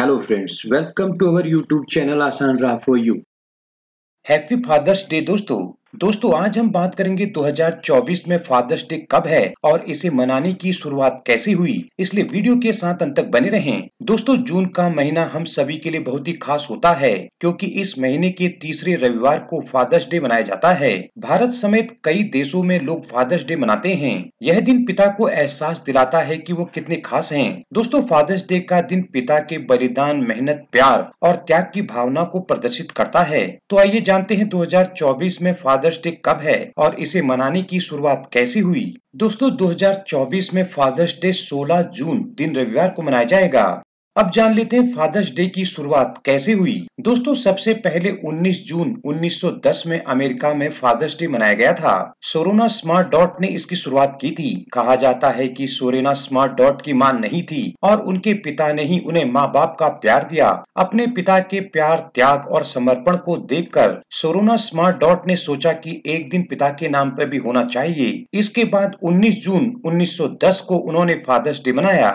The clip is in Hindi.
Hello friends welcome to our YouTube channel आसान रहा for you happy father's day दोस्तों. दोस्तों, आज हम बात करेंगे 2024 में फादर्स डे कब है और इसे मनाने की शुरुआत कैसे हुई, इसलिए वीडियो के साथ अंत तक बने रहें। दोस्तों, जून का महीना हम सभी के लिए बहुत ही खास होता है, क्योंकि इस महीने के तीसरे रविवार को फादर्स डे मनाया जाता है। भारत समेत कई देशों में लोग फादर्स डे मनाते हैं। यह दिन पिता को एहसास दिलाता है कि वो कितने खास है। दोस्तों, फादर्स डे का दिन पिता के बलिदान, मेहनत, प्यार और त्याग की भावना को प्रदर्शित करता है। तो आइए जानते हैं 2024 में फादर फादर्स डे कब है और इसे मनाने की शुरुआत कैसी हुई? दोस्तों 2024 में फादर्स डे 16 जून, दिन रविवार को मनाया जाएगा। अब जान लेते हैं फादर्स डे की शुरुआत कैसे हुई। दोस्तों, सबसे पहले 19 जून 1910 में अमेरिका में फादर्स डे मनाया गया था। सोरोना स्मार्ट डॉट ने इसकी शुरुआत की थी। कहा जाता है कि सोरेना स्मार्ट डॉट की माँ नहीं थी और उनके पिता ने ही उन्हें माँ बाप का प्यार दिया। अपने पिता के प्यार, त्याग और समर्पण को देख कर सोरोना स्मार्ट डॉट ने सोचा की एक दिन पिता के नाम पर भी होना चाहिए। इसके बाद 19 जून 1910 को उन्होंने फादर्स डे मनाया।